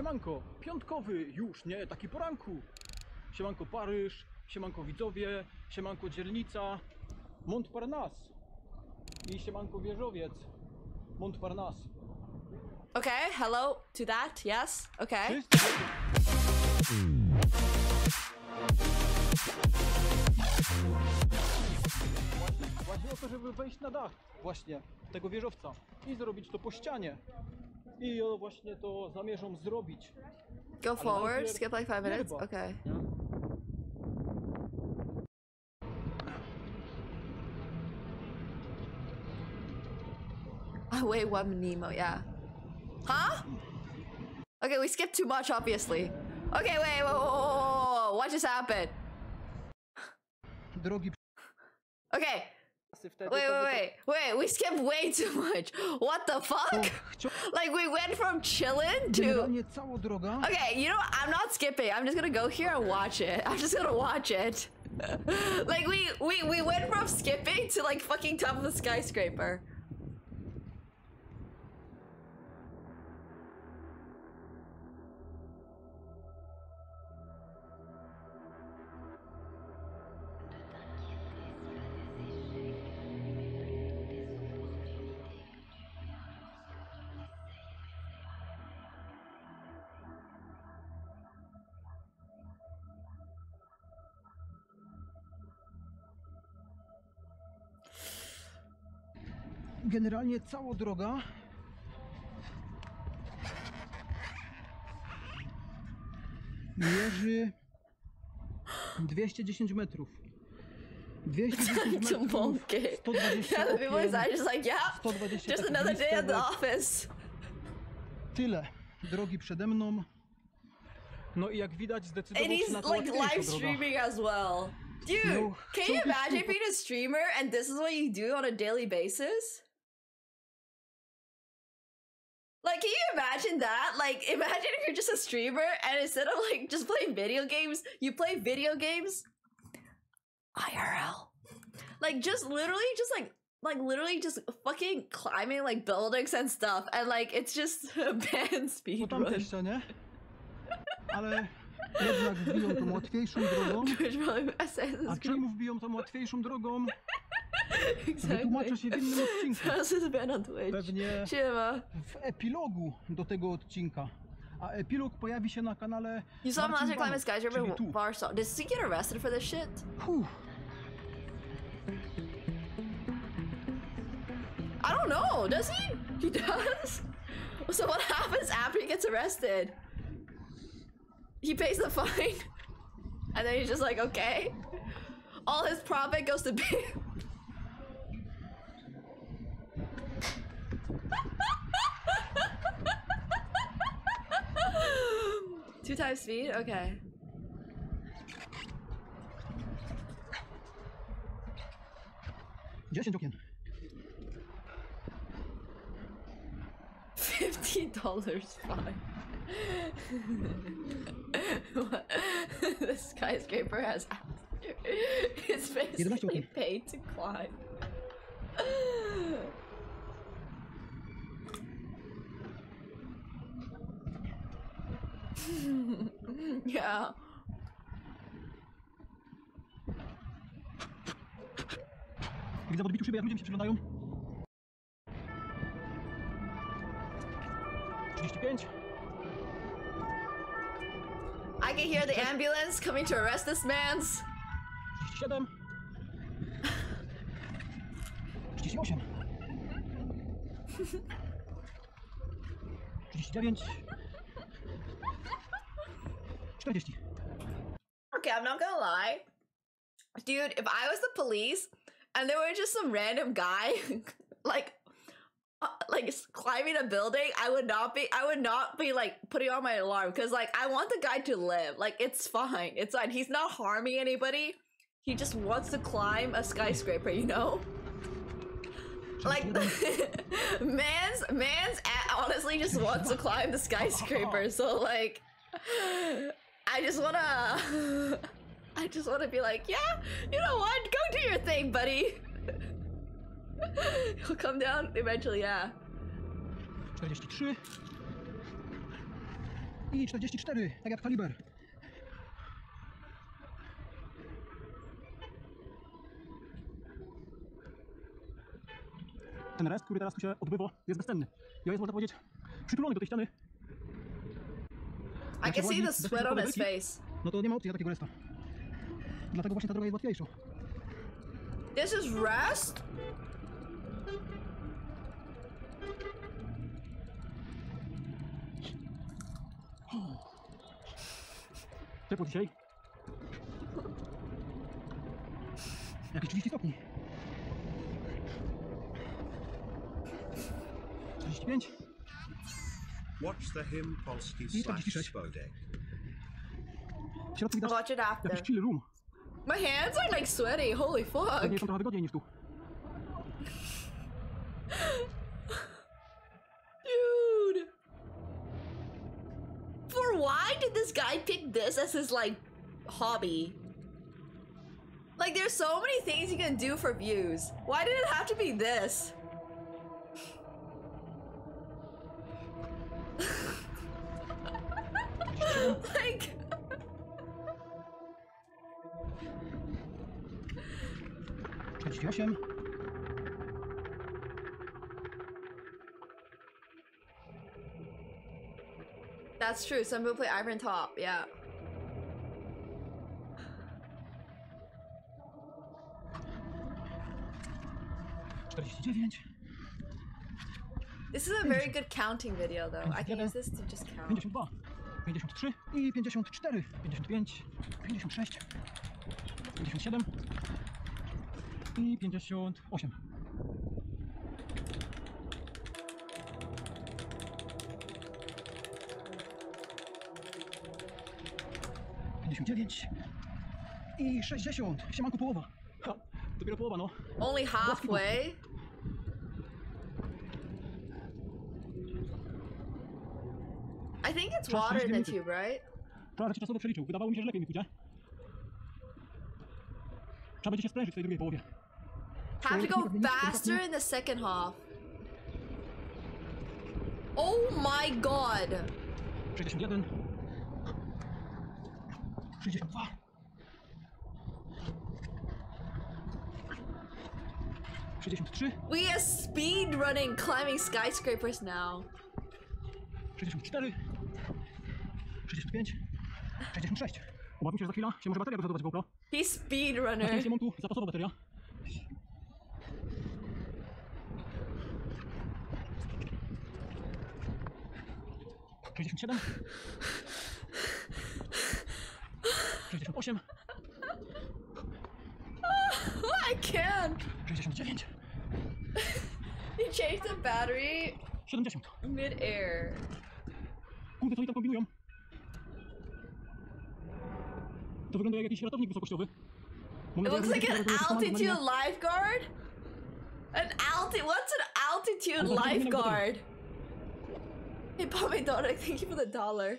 Siemanko, piątkowy już, nie? Taki poranku. Siemanko Paryż, siemanko widzowie, siemanko dzielnica Montparnasse i siemanko wieżowiec Montparnasse. Okay, hello to that. Yes. Okay. Właśnie o to, żeby wejść na dach właśnie tego wieżowca i zrobić to po ścianie. I ja właśnie to zamierzam zrobić. Go forward. najpierw Skip like five minutes. wierba. Okay. Nie? Oh, wait, one Nemo. Yeah. Huh? Okay, we skipped too much, obviously. Okay, wait, whoa, whoa, whoa, whoa, whoa. what just happened? Drogi Okay, psy wtedy wait, wait, wait, wait. We skipped way too much. What the fuck? Like we went from chilling to. Generalnie cała droga Okay, you know, what? I'm not skipping. I'm just gonna go here and watch it. I'm just gonna watch it. like we we we went from skipping to like fucking top of the skyscraper. Generalnie cała droga mierzy 210 metrów. 210 to metrów, bonk it. 120 Yeah, the people okien, inside are just like, yeah, 120 just takich another day at the listewek. office. Tyle drogi przede mną. No i jak widać And zdecydował się he's na to like live streaming as well. Dude, No, can you imagine being a streamer and this is what you do on a daily basis? Like, can you imagine that? Like, imagine if you're just a streamer and instead of like just playing video games, you play video games IRL. Like, just literally, just like, like literally just fucking climbing like buildings and stuff, and like it's just a band speed tam run. też, co nie? Ale jednak wbiją tą łatwiejszą drogą. Which probably Assassin's A czemu wbiją tą łatwiejszą drogą? Exactly. Wytłumaczę się w innym odcinku. This been on Twitch? Pewnie Siema. w epilogu do tego odcinka. A epilog pojawi się na kanale You saw him last Marcin year climbing Banot, skyscraper czyli in tu. Warsaw. Did he get arrested for this shit? Huh. I don't know. Does he? He does? So what happens after he gets arrested? He pays the fine. And then he's just like, okay. All his profit goes to pay. Two times speed? Okay. Fifty dollars fine. The skyscraper has it's basically paid to climb. yeah. Widzę w odbiciu szyby, jak ludzie mi się przyglądają. 35. I can hear the ambulance coming to arrest this man's. 37. 38. 39. 40. Okay, I'm not gonna lie. Dude, if I was the police and there were just some random guy like uh, like climbing a building, I would not be I would not be like putting on my alarm cuz like I want the guy to live. Like it's fine. It's fine. He's not harming anybody. He just wants to climb a skyscraper, you know? Like man's man's honestly just wants to climb the skyscraper. So like I just wanna I just wanna be like, yeah, you know what? Go do your thing, buddy. He'll come down eventually, yeah. 43. I 44, tak jak kaliber. Ten rest, który teraz tu się odbywa, jest bezcenny. Ja jest, można powiedzieć, przytulony do tej ściany. I can see the sweat on his face. No to nie ma opcji na takiego resta. Dlatego właśnie ta droga jest łatwiejsza. This is rest? Ciepło dzisiaj. Jakieś 30 stopni. 45. Watch the hymn Polski I slash 46. Spodek. W środku widać Watch it after. jakiś chill room. My hands are like sweaty. Holy fuck. Pewnie są trochę wygodniej niż tu. Dude. For why did this guy pick this as his like hobby? Like there's so many things you can do for views. Why did it have to be this? That's true. Some people play Iron Top, yeah. This is a very good counting video though. I can use this to just count. 52, 53 i 54, 55, 56, 57 i 58. Pięćdziesiąt dziewięć i sześćdziesiąt. Siemanko połowa. Ha, dopiero połowa, no. Only halfway. I think it's water in the tube, right? Czasowo przeliczył. Wydawało mi się, że lepiej mi pójdzie. Trzeba będzie się sprężyć w tej drugiej połowie. Have to go faster in the second half. Oh my god. 61 62 63 We are speed running climbing skyscrapers now. 64 65 66 Obawiam się, że za chwilę się może bateria rozładować GoPro. He's speed runner. mam tu zapasowa bateria. Sześćdziesiąt siedem. Osiem. I can't. Sześćdziesiąt dziewięć. He changed the battery Siedemdziesiąt. mid-air. Kurde, co oni tam kombinują? To wygląda jak jakiś ratownik wysokościowy. Mam It nadzieję, looks że like będzie an to altitude lifeguard. An alti. What's an altitude lifeguard? Hey, Pomidoro, thank you for the dollar.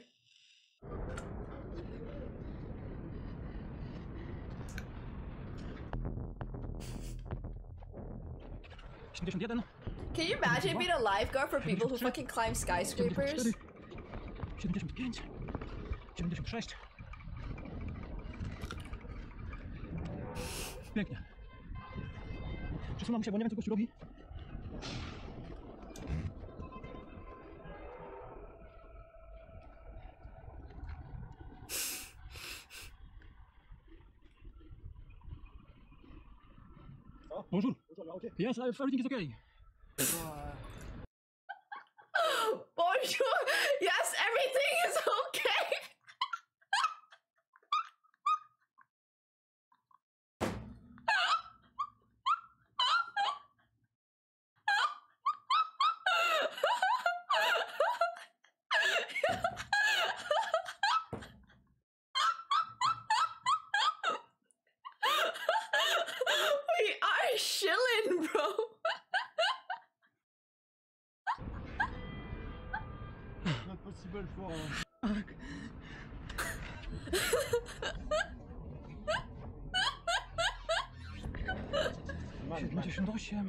Can you imagine being a lifeguard for people who fucking climb skyscrapers? 75, 76. Pięknie. Przesunął się, bo nie wiem co gościu robi. Bonjour. Yes, everything is okay. aussi belle fois. Hein. Siedemdziesiąt osiem.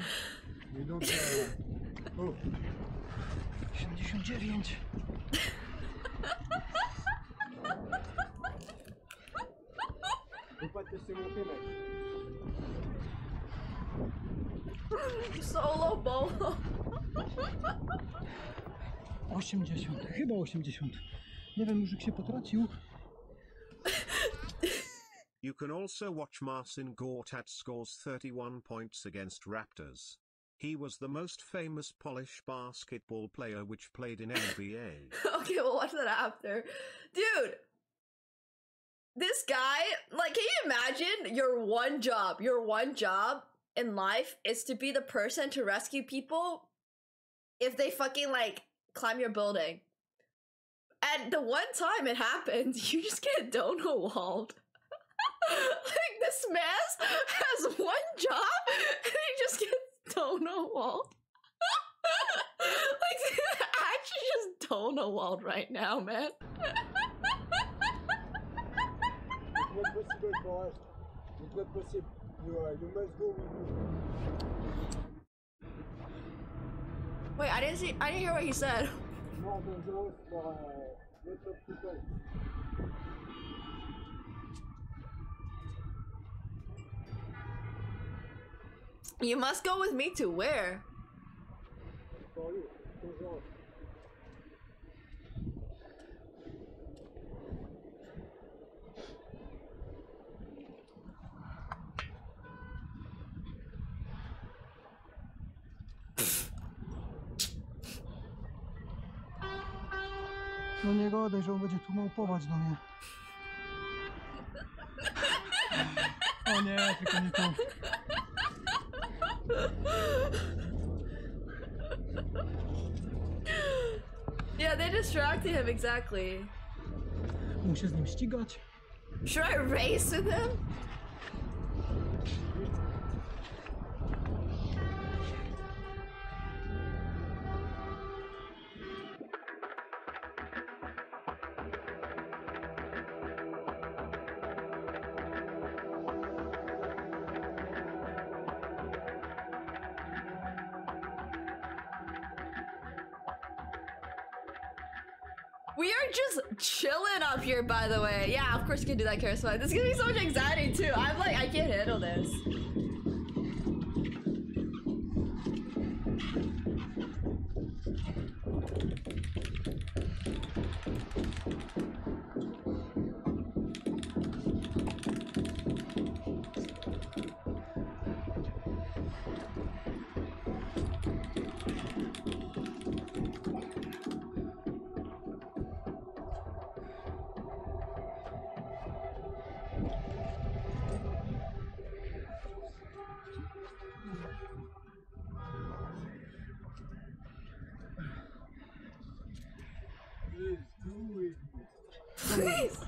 Siedemdziesiąt dziewięć. Wypadnie się mu Są 80, chyba 80. Nie wiem, muzyk się potracił. You can also watch Marcin Gortat scores 31 points against Raptors. He was the most famous Polish basketball player which played in NBA. okay, we'll watch that after. Dude, this guy, like, can you imagine your one job, your one job in life is to be the person to rescue people if they fucking, like, climb your building? And the one time it happens, you just get donut walled. like, this man has one job and he just gets donut walled. like, I actually just donut walled right now, man. It's not possible for us. It's not possible. You, you must go with me. Wait, I didn't see. I didn't hear what he said. You must go with me to where? For you, dangerous. No nie gadaj, że on będzie tu małpować do mnie. O nie, tylko nie tu. Yeah, they distracted him exactly. Muszę z nim ścigać. Should I race with him? We are just chilling up here, by the way. Yeah, of course you can do that, Charisma. This is gonna be so much anxiety too. I'm like, I can't handle this. Please.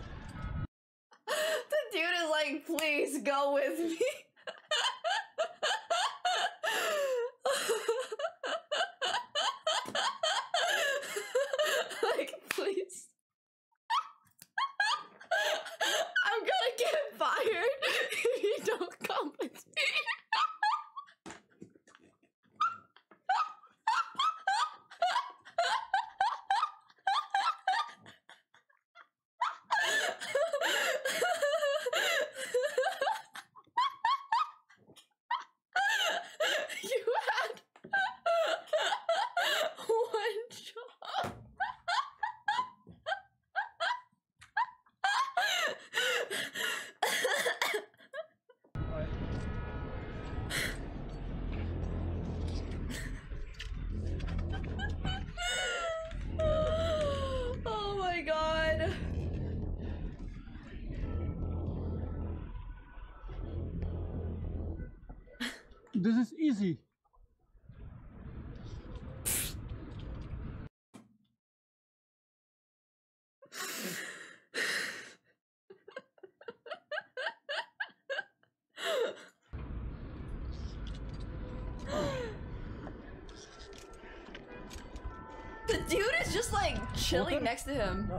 Like chilling Water? next to him.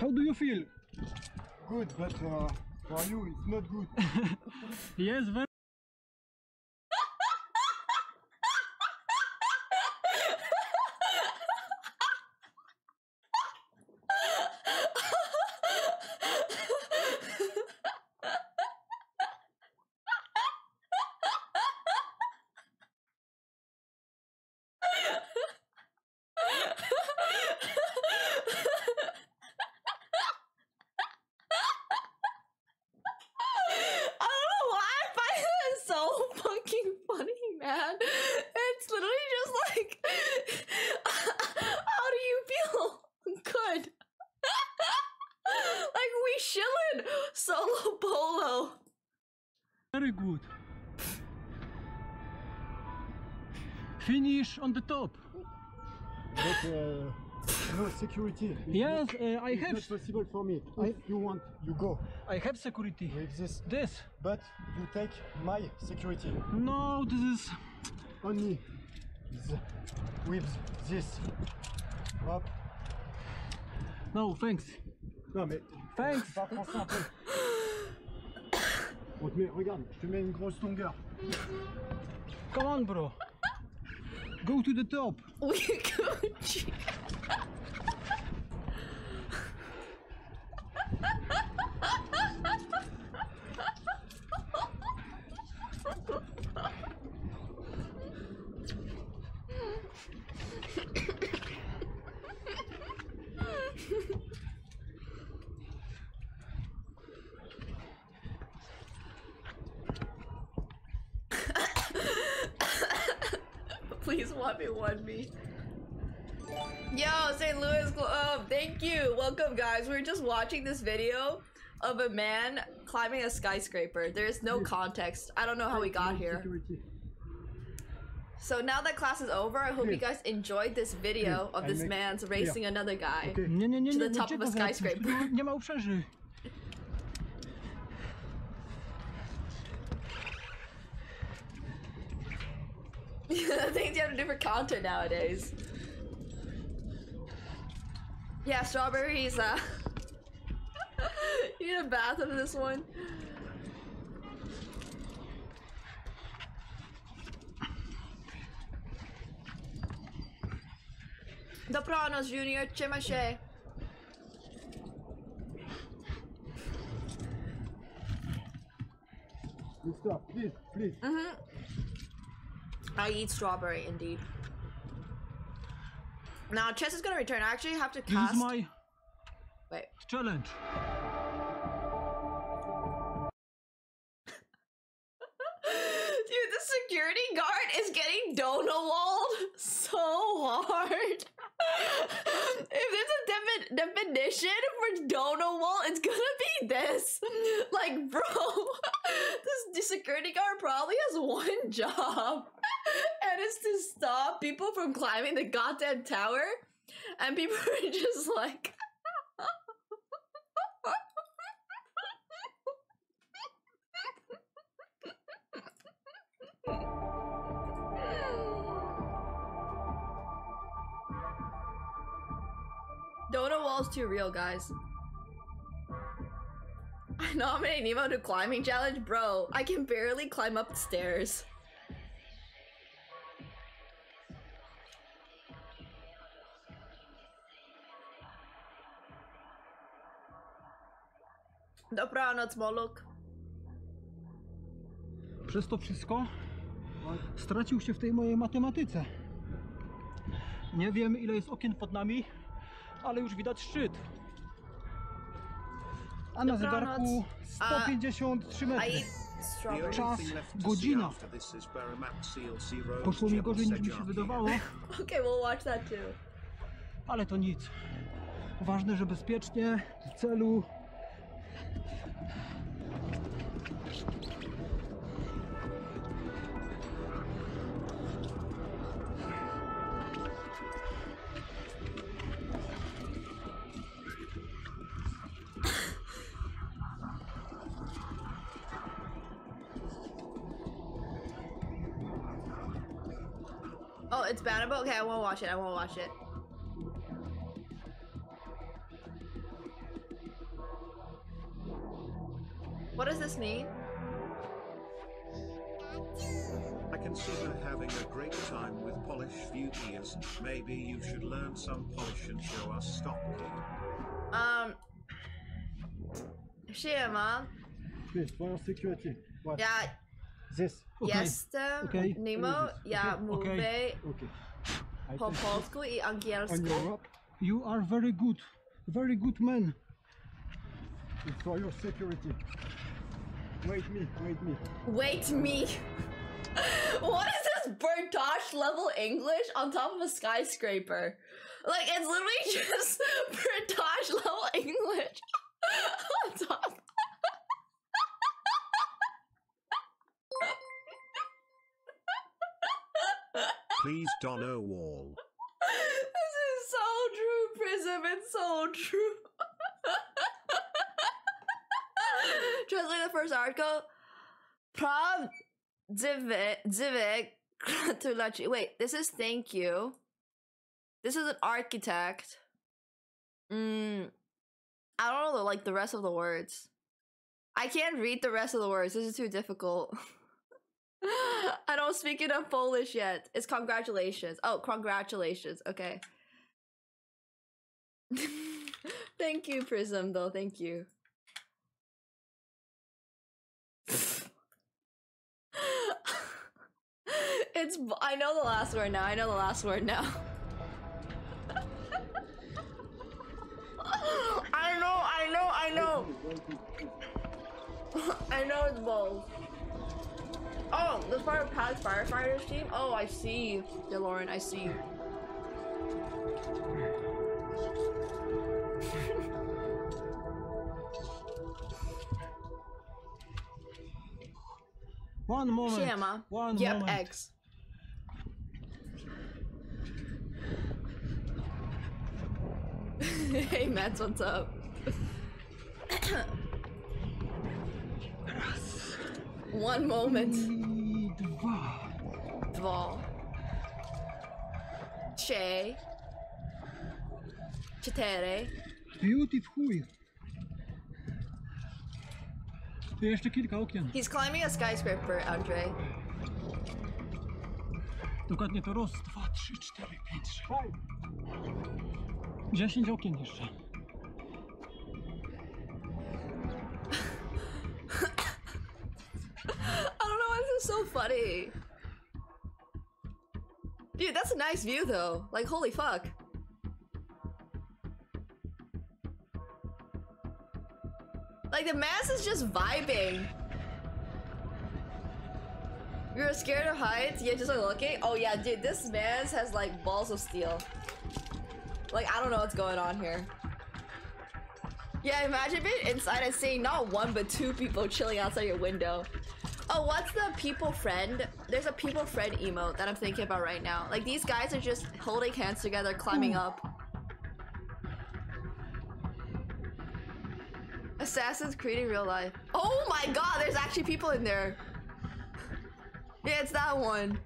How do you feel? Good, but uh, for you, it's not good. Yes, very. fucking funny, man. It's literally just like, how do you feel? Good. like we chilling solo polo. Very good. Finish on the top. But, uh no security. It's Yes, not- uh, I it's have. not possible for me. I- you want, you go I have security. with this. This. But you take my security. No, this is. Only with this. Hop. No, thanks. Non mais Thanks. pas français un peu. On te met, regarde, je te mets une grosse longueur. Come on, bro. Go to the top. We Gucci. Please one me, one me. Yo, St. Louis Club, thank you. Welcome, guys. We're just watching this video of a man climbing a skyscraper. There's no context. I don't know how we got here. So now that class is over, I hope you guys enjoyed this video of this make- man's racing another guy. To the top of a skyscraper. Tu Nie ma. Things you have to do for content nowadays. Yeah, strawberries. Uh, you need a bath of this one. Dobranoc, Junior. Trzymaj się. You stop, please, please. I eat strawberry, indeed. Now, Chess is gonna return. I actually have to cast. is my Wait. challenge. Dude, the security guard is getting donawalled so hard. if there's a defi- definition for donawall, it's gonna be this. Like, bro, this, the security guard probably has one job, it's to stop people from climbing the goddamn tower. And people are just like, Dota Wall's too real, guys. I nominate Nemo to climbing challenge, bro. I can barely climb up the stairs. Dobranoc, Moluk. Przez to wszystko stracił się w tej mojej matematyce. Nie wiem ile jest okien pod nami, ale już widać szczyt. A na zegarku 153 I metry. Czas, godzina. Poszło mi gorzej niż mi się wydawało, Okay, we'll watch that too. ale to nic. Ważne, że bezpiecznie, w celu. Oh, it's bannable? Okay, I won't watch it. I won't watch it. What does this mean? I can see her having a great time with Polish few ears. Maybe you should learn some Polish and show us stop key. Um. Siema. Please, for your security. What? Ja This. Okay. jestem okay. Nemo. Ja Okay. mówię Okay. I po take polsku i on angielsku. your rock. You are very good. Very good man. It's for your security. Wait me, wait me. Wait me. what is this Bertosh level English on top of a skyscraper? Like it's literally just Bertosh level English on top. Please know Wall. This is so true, Prism. It's so true. Translate the first article. Prav Zivik gratulaci- Wait, this is thank you. This is an architect. Mm, I don't know the, like the rest of the words. I can't read the rest of the words. This is too difficult. I don't speak enough Polish yet. It's congratulations. Oh, congratulations. Okay. Thank you, Prism, though. Thank you. It's. I know the last word now. I know the last word now. I know, I know, I know. I know it's both. Oh, this part of Pat's firefighters team? Oh, I see. Lauren, I see. One moment. Shama. One yep, moment. eggs. hey, Matt, what's up? One moment. Dwa. Dwa. Trzy. Cztery. Beauty w chuj. Tu kilka okien. He's climbing a skyscraper, Andre. Dokładnie to raz, dwa, trzy, cztery, pięć, sześć. Dziesięć okien jeszcze. I don't know why this is so funny. Dude, that's a nice view though. Like, holy fuck. Like, the mass is just vibing. You're scared of heights? Yeah, just like looking? Oh yeah, dude, this man's has like balls of steel. Like, I don't know what's going on here. Yeah, imagine being inside and seeing not one but two people chilling outside your window. Oh, what's the people friend? There's a people friend emote that I'm thinking about right now. Like these guys are just holding hands together, climbing up. Assassin's Creed in real life. Oh my god, there's actually people in there. Yeah, it's that one.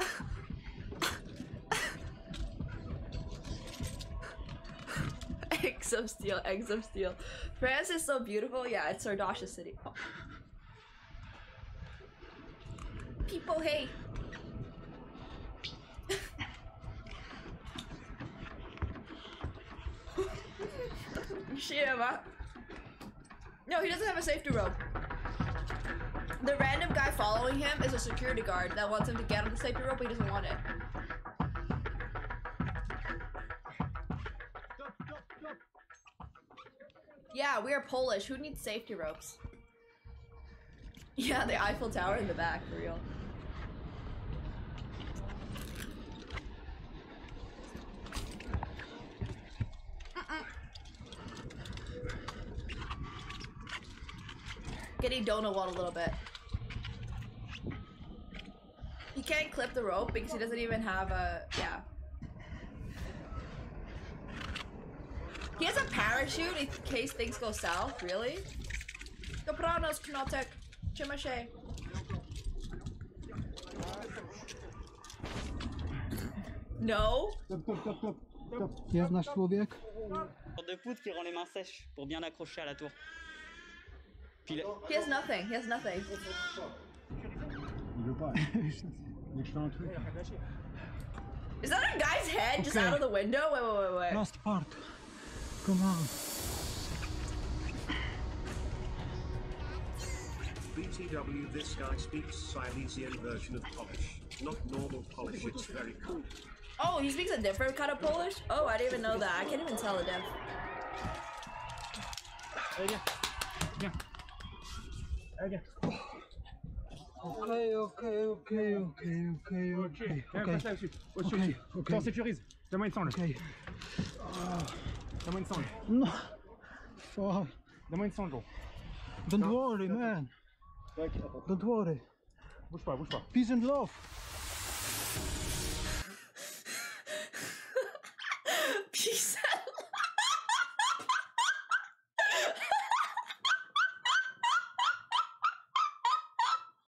eggs of steel, eggs of steel. France is so beautiful. Yeah, it's Sardasha City. Oh. People, hey. No, he doesn't have a safety rope. The random guy following him is a security guard that wants him to get on the safety rope, but he doesn't want it. Yeah, we are Polish. Who needs safety ropes? Yeah, the Eiffel Tower in the back, for real. Getting donut wall a little bit. He can't clip the rope because he doesn't even have a yeah. He has a parachute in case things go south, really? Dobranoc, Knotek. Trzymaj się. No? Stop, stop, stop, stop. stop. Jest nasz człowiek. de poudre qui rend les mains sèches pour bien accrocher à la tour. Puis la- He has nothing. He has nothing. Il veut pas. Mais je fais un truc. Is that a guy's head just Okay. out of the window? Wait, wait, wait, wait. Last part. Come on. BTW this guy speaks Silesian version of Polish. Not normal Polish, it's very cool. Oh, he speaks a different kind of Polish? Oh, I didn't even know that. I can't even tell the diff. Okej, okej, okej, okej, okej, okej. Viens, Okej, passe là-dessus. Ok, Au-dessus. ok. T'en sécurise. Donne-moi une sangle. okej. Donne-moi une sangle. No. Fuck. Donne-moi une sangle, gros. Don't worry, man. Don't worry. Bouge pas, bouge pas. Peace and love.